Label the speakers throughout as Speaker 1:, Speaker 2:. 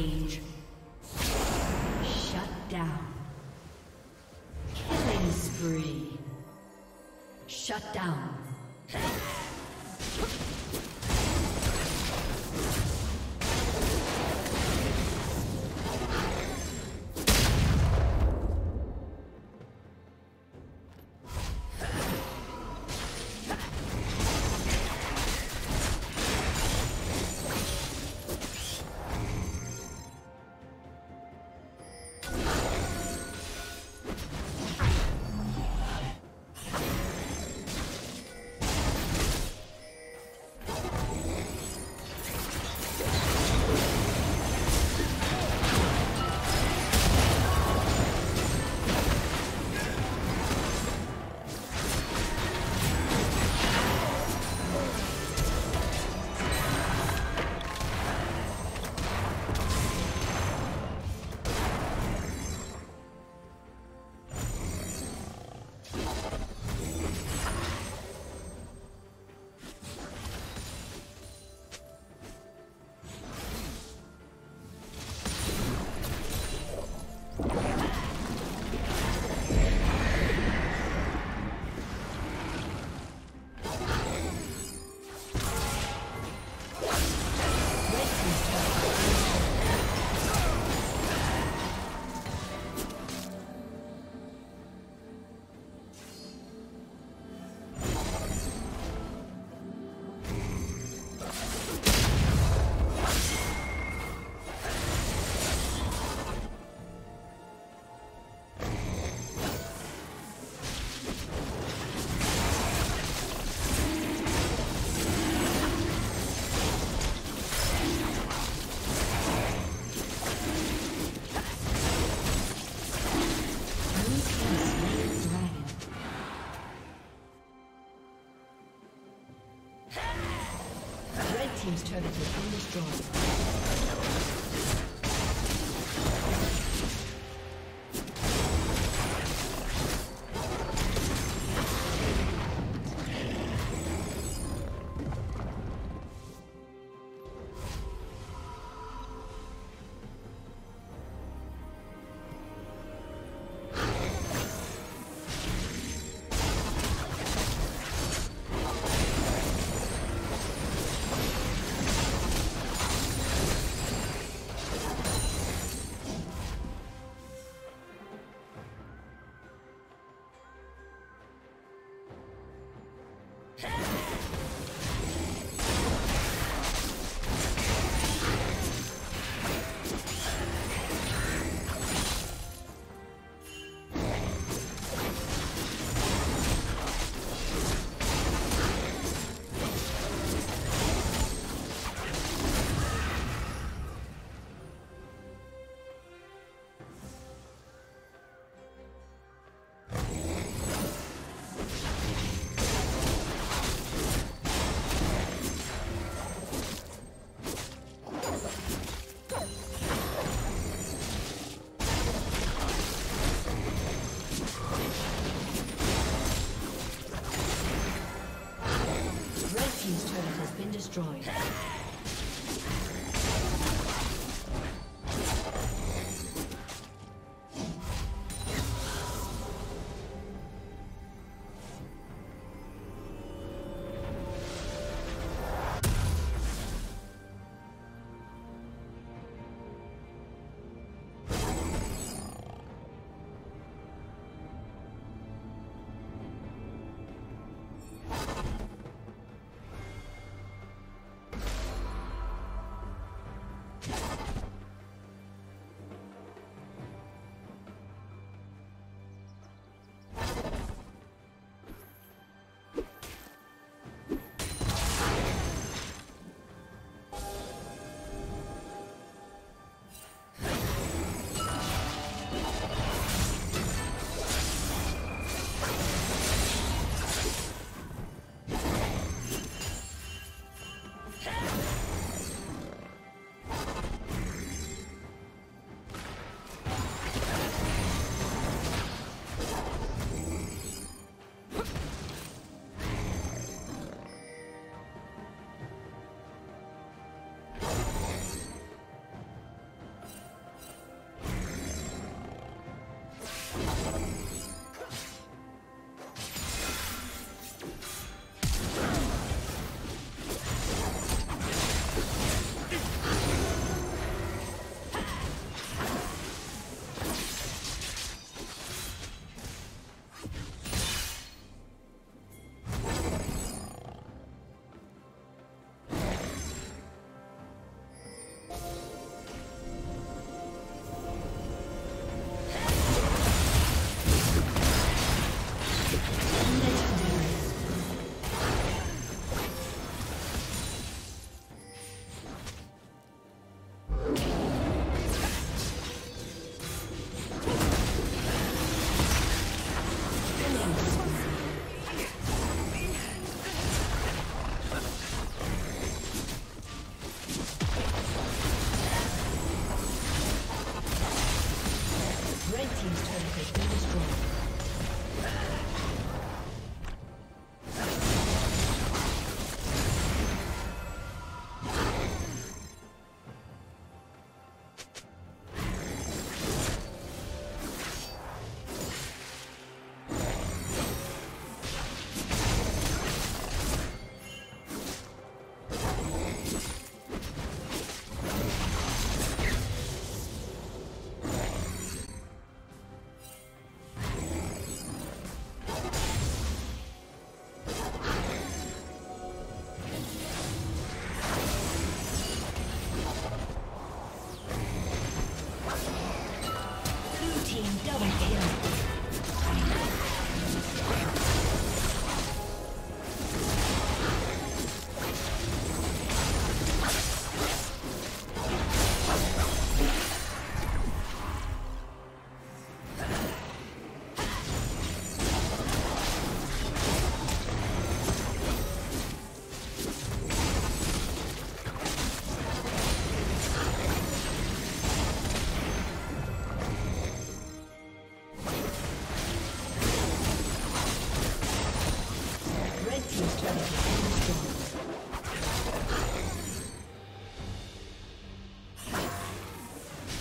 Speaker 1: Rampage. Shut down. Killing spree. Shut down.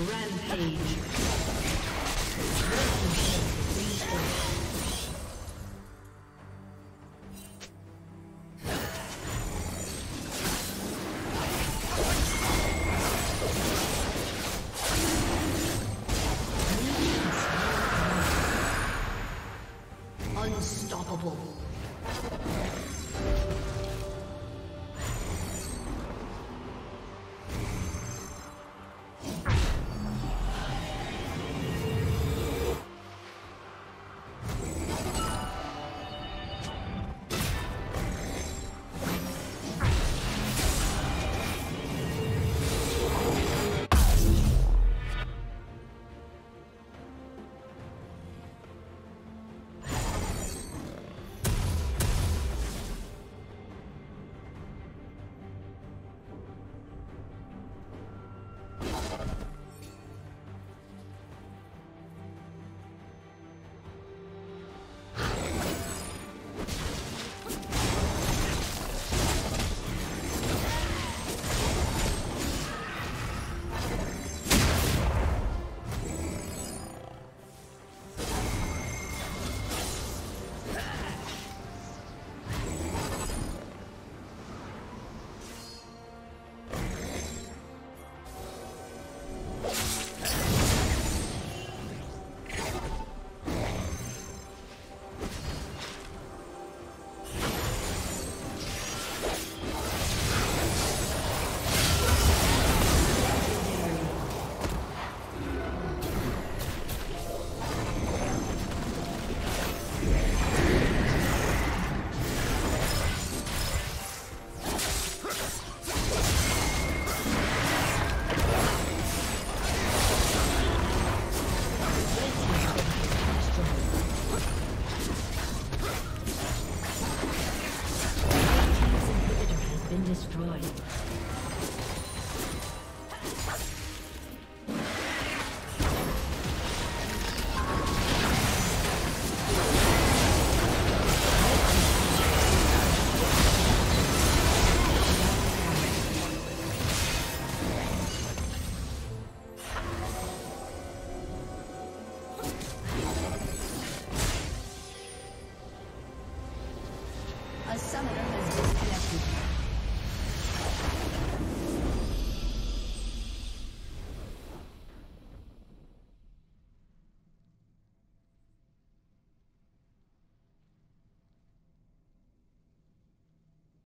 Speaker 1: Rampage. Rampage.